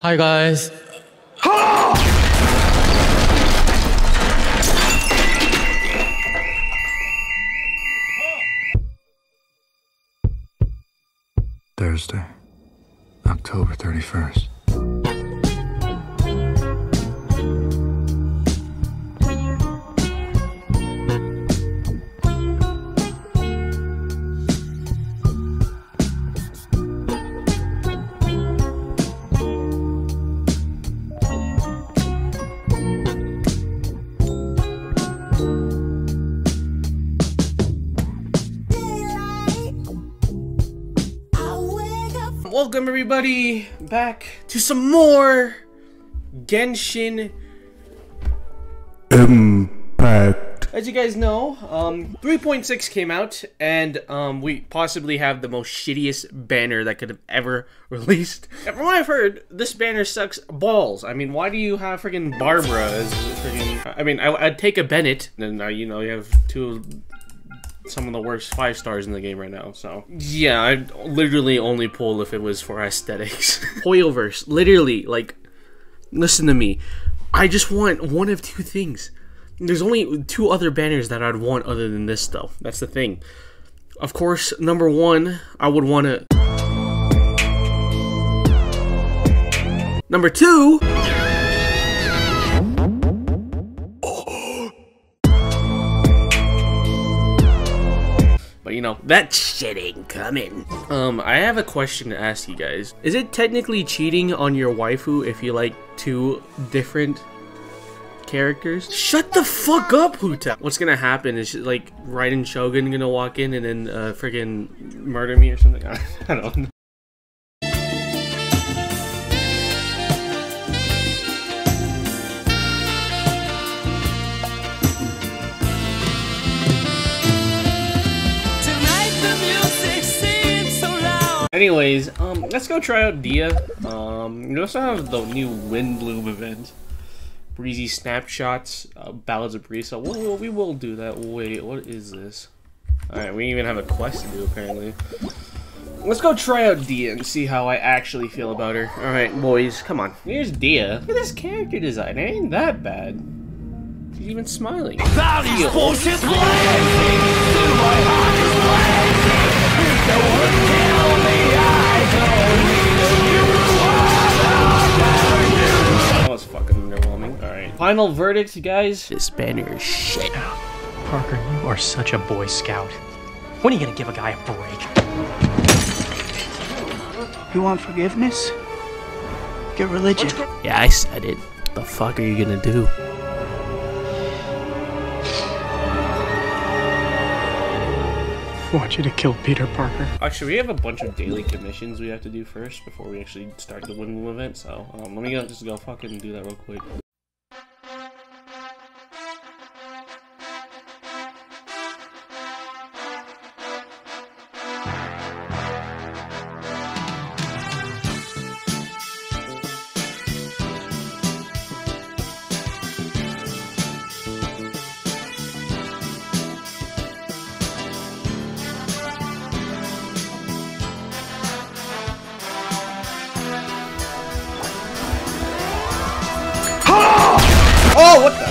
Hi guys. Thursday, October 31st. Welcome everybody back to some more Genshin. Impact. As you guys know, um, 3.6 came out, and um, we possibly have the most shittiest banner that could have ever released. And from what I've heard, this banner sucks balls. I mean, why do you have freaking Barbara as freaking? I mean, I, would take a Bennett, and uh, you know you have two some of the worst five stars in the game right now. So yeah, I'd literally only pull if it was for aesthetics. Hoyoverse, literally, like, listen to me. I just want one of two things. There's only two other banners that I'd want other than this, though. That's the thing. Of course, number one, I would want to. Number two. You know, that shit ain't coming. Um, I have a question to ask you guys. Is it technically cheating on your waifu if you like two different characters? Shut the fuck up, Hu Tao! What's gonna happen is like Raiden Shogun gonna walk in and then uh, friggin' murder me or something? I don't know. Anyways, um, let's go try out Dehya. Um, we also have the new Windblume event. Breezy snapshots, uh, Ballads of Breeze. So we'll, we will do that. Wait, what is this? Alright, we even have a quest to do, apparently. Let's go try out Dehya and see how I actually feel about her. Alright, boys, come on. Here's Dehya. Look at this character design. It ain't that bad. She's even smiling. Final verdict, you guys. This banner is shit. Parker, you are such a Boy Scout. When are you gonna give a guy a break? You want forgiveness? Get religion. Yeah, I said it. What The fuck are you gonna do? I want you to kill Peter Parker. Actually, we have a bunch of daily commissions we have to do first before we actually start the Windblume event, so um, let me go, just go fucking do that real quick. Oh, what the?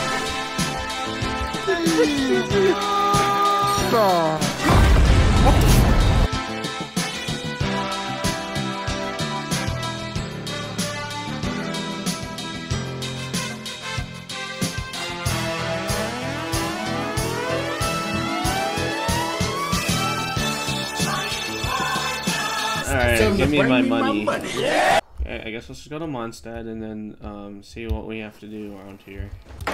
Alright, give me my money. Okay, I guess let's just go to Mondstadt and then um, see what we have to do around here. Uh,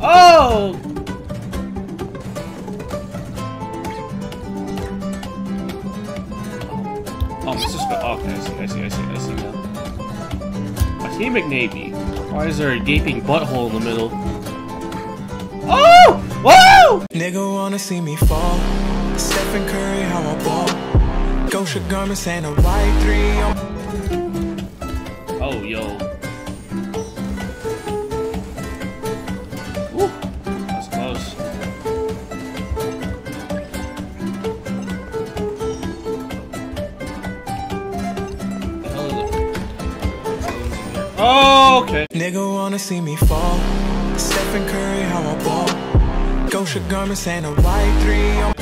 oh! Oh, let's just okay, I see, I see, I see, I see now. I see McNavy. Why is there a gaping butthole in the middle? Oh! Whoa! Nigga wanna see me fall. Stephen Curry, how I ball. Gosha garments and a white three. Oh, okay. Nigga wanna see me fall. Stephen Curry, how I ball. Gosha garments and a white three. Oh.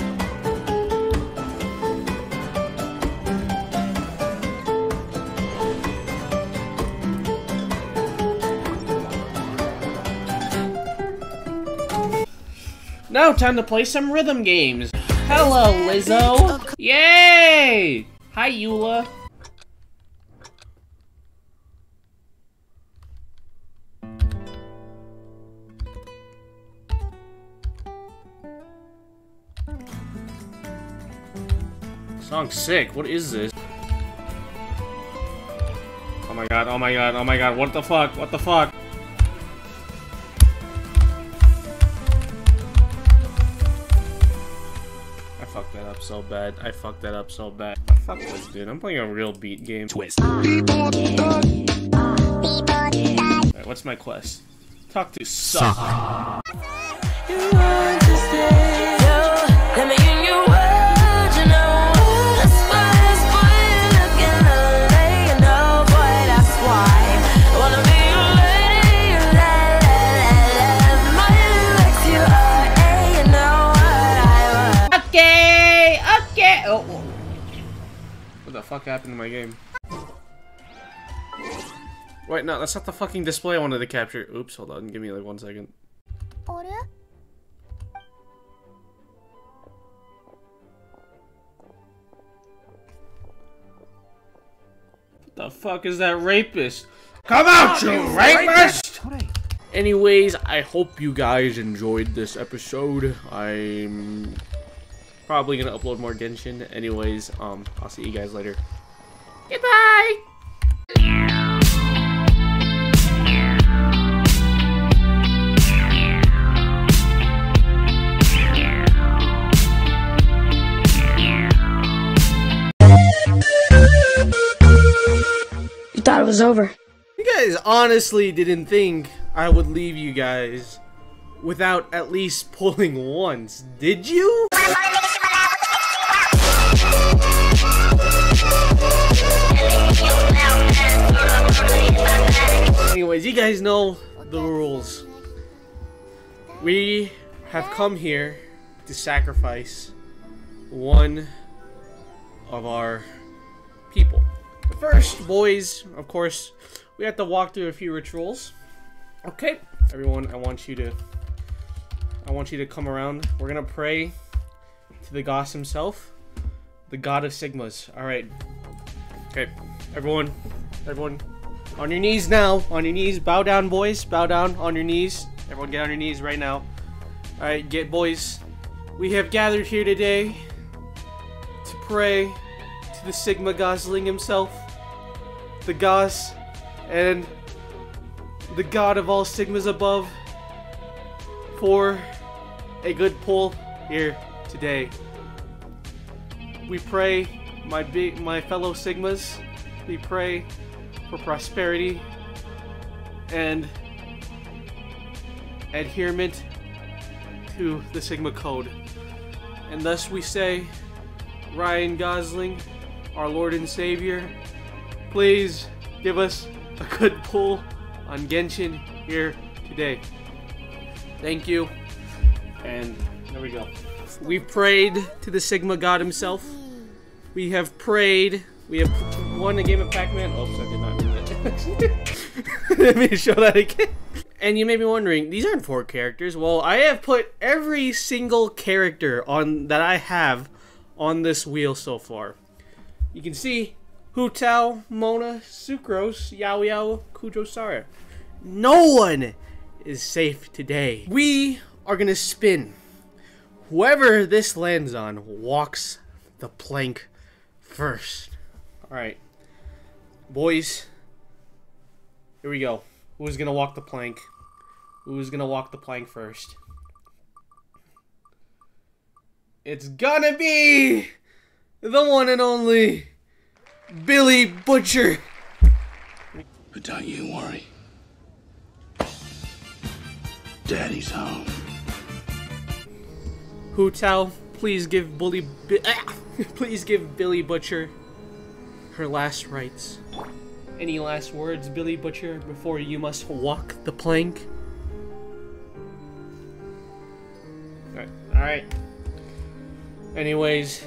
Now, time to play some rhythm games. Hello, Lizzo. Yay! Hi, Eula. Song sick. What is this? Oh my god, oh my god, oh my god, what the fuck, what the fuck? I fucked that up so bad. I fucked that up so bad. Fuck this, dude. I'm playing a real beat game. Twist. Alright, what's my quest? Talk to suck. Okay. Oh, what the fuck happened to my game? Wait, no, that's not the fucking display I wanted to capture. Oops, hold on, give me like one second. What the fuck is that rapist? Come out, you rapist! Anyways, I hope you guys enjoyed this episode. I'm probably gonna upload more Genshin. Anyways, um, I'll see you guys later. Goodbye! You thought it was over. You guys honestly didn't think I would leave you guys without at least pulling once, did you? Anyways, you guys know the rules. We have come here to sacrifice one of our people. But first, boys, of course, we have to walk through a few rituals. Okay, everyone, I want you to I want you to come around. We're gonna pray to the goss himself, the god of Sigmas. Alright. Okay, everyone, everyone, on your knees now. On your knees. Bow down, boys. Bow down on your knees. Everyone get on your knees right now. Alright, get boys. We have gathered here today to pray to the Sigma Gosling himself, the Goss, and the god of all Sigmas above, for a good pull here today. We pray, my big, my fellow Sigmas, we pray for prosperity and adherement to the Sigma Code. And thus we say, Ryan Gosling, our Lord and Savior, please give us a good pull on Genshin here today. Thank you. And there we go. We've prayed to the Sigma God himself. We have prayed. We have won a game of Pac-Man. Oh, Oops, I Let me show that again. And you may be wondering, these aren't four characters. Well, I have put every single character on that I have on this wheel so far. You can see Hu Tao, Mona, Sucrose, Yao Yao, Kujo Sara. No one is safe today. We are gonna spin. Whoever this lands on walks the plank first. Alright. Boys, here we go. Who's gonna walk the plank? Who's gonna walk the plank first? It's gonna be the one and only Billy Butcher. But don't you worry. Daddy's home. Tao, please give Bully, Bi- ah! please give Billy Butcher her last rites. Any last words, Billy Butcher, before you must walk the plank? Alright. Anyways,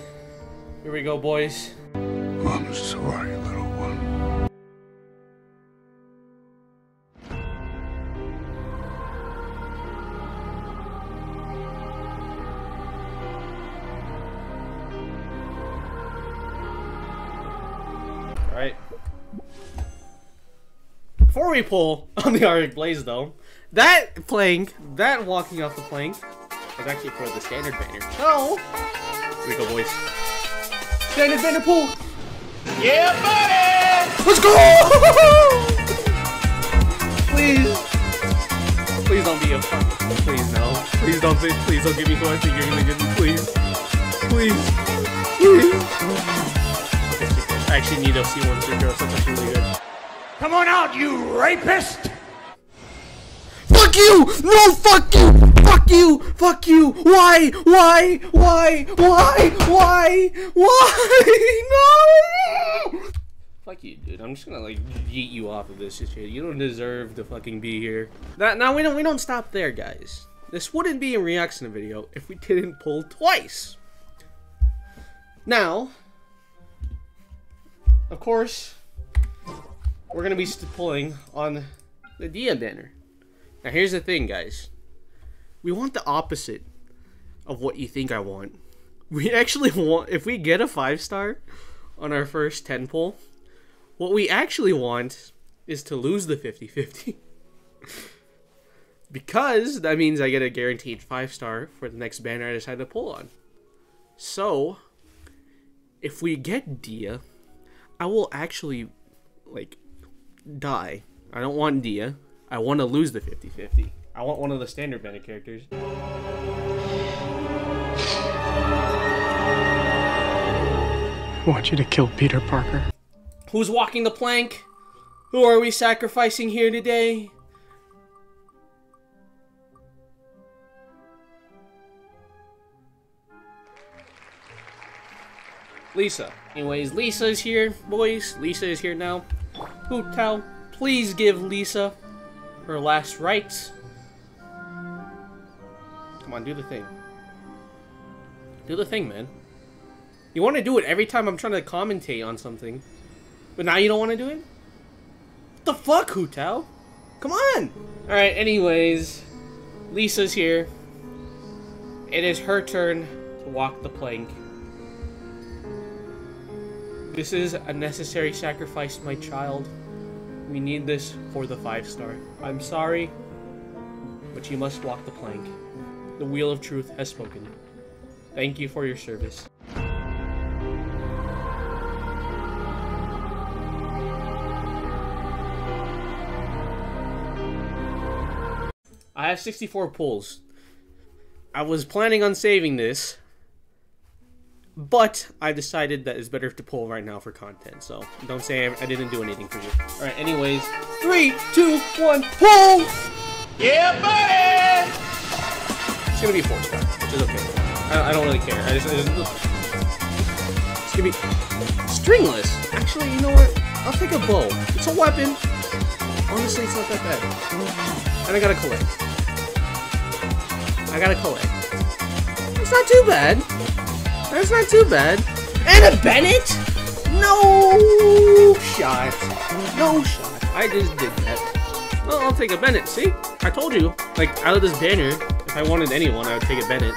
here we go, boys. I'm sorry, Before we pull on the Arctic Blaze, though, that plank, that walking off the plank, is actually for the standard banner. So, here we go, boys. Standard banner pull! Yeah, buddy! Let's go! Please. Please don't be a fuck. Please, no. Please don't say, please don't give me who I think you're gonna give me, please. Please. Please. I actually need a C1 Super so that's really good. Come on out, you rapist! Fuck you! No, fuck you! Fuck you! Fuck you! Why? Why? Why? Why? Why? Why? No! Fuck you, dude. I'm just gonna like yeet you off of this shit. You don't deserve to fucking be here. That now we don't we don't stop there, guys. This wouldn't be a reaction video if we didn't pull twice. Now, of course, we're gonna be pulling on the Dehya banner. Now here's the thing, guys. We want the opposite of what you think I want. We actually want if we get a five star on our first 10 pull, what we actually want is to lose the 50-50. because that means I get a guaranteed five star for the next banner I decide to pull on. So, if we get Dehya, I will actually like die. I don't want Dehya. I want to lose the 50-50. I want one of the standard banner characters. I want you to kill Peter Parker. Who's walking the plank? Who are we sacrificing here today? Lisa. Anyways, Lisa is here, boys. Lisa is here now. Hu Tao, please give Lisa her last rites. Come on, do the thing. Do the thing, man. You want to do it every time I'm trying to commentate on something. But now you don't want to do it? What the fuck, Hu Tao? Come on! Alright, anyways. Lisa's here. It is her turn to walk the plank. This is a necessary sacrifice, my child. We need this for the five star. I'm sorry, but you must walk the plank. The wheel of truth has spoken. Thank you for your service. I have 64 pulls. I was planning on saving this, but I decided that it's better to pull right now for content. So don't say I, I didn't do anything for you. All right. Anyways, three, two, one, pull. Yeah, buddy! It's gonna be a four star, which is okay. I, I don't really care. I just, I just it's gonna be stringless. Actually, you know what? I'll take a bow. It's a weapon. Honestly, it's not that bad. And I gotta collect. I gotta collect. It's not too bad. That's not too bad. And a Bennett? No shot. No shot. I just did that. Well, I'll take a Bennett. See? I told you. Like, out of this banner, if I wanted anyone, I would take a Bennett.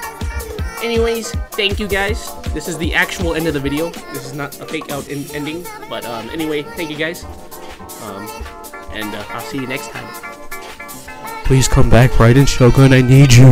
Anyways, thank you guys. This is the actual end of the video. This is not a fake out in ending. But um, anyway, thank you guys. Um, and uh, I'll see you next time. Please come back, Raiden Shogun. I need you.